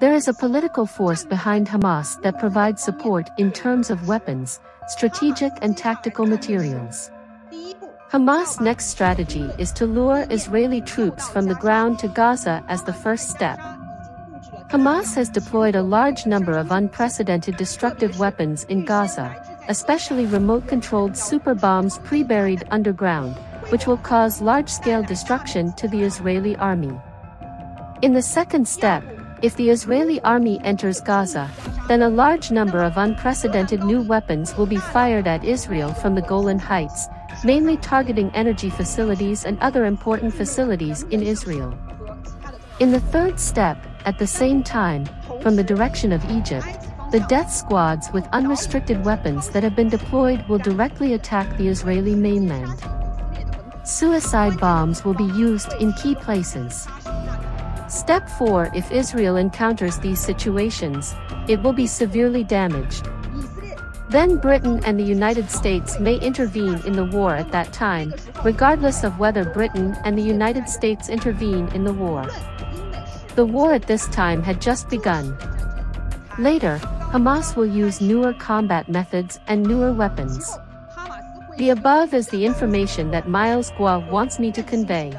There is a political force behind Hamas that provides support in terms of weapons, strategic and tactical materials. Hamas' next strategy is to lure Israeli troops from the ground to Gaza as the first step. Hamas has deployed a large number of unprecedented destructive weapons in Gaza, especially remote-controlled super bombs pre-buried underground, which will cause large-scale destruction to the Israeli army. In the second step, if the Israeli army enters Gaza, then a large number of unprecedented new weapons will be fired at Israel from the Golan Heights, mainly targeting energy facilities and other important facilities in Israel. In the third step, at the same time, from the direction of Egypt, the death squads with unrestricted weapons that have been deployed will directly attack the Israeli mainland. Suicide bombs will be used in key places. Step 4 If Israel encounters these situations, it will be severely damaged. Then Britain and the United States may intervene in the war at that time, regardless of whether Britain and the United States intervene in the war. The war at this time had just begun. Later, Hamas will use newer combat methods and newer weapons. The above is the information that Miles Guo wants me to convey.